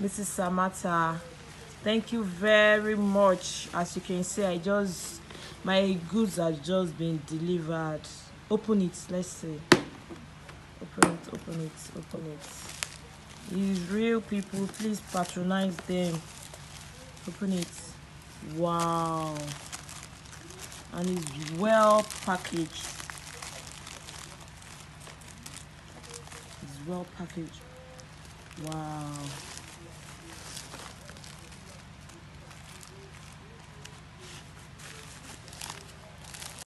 Mrs. Samata. Thank you very much. As you can see, I just my goods have just been delivered. Open it, let's see. Open it, open it, open it. These real people, please patronize them. Open it. Wow. And it's well packaged. It's well packaged. Wow.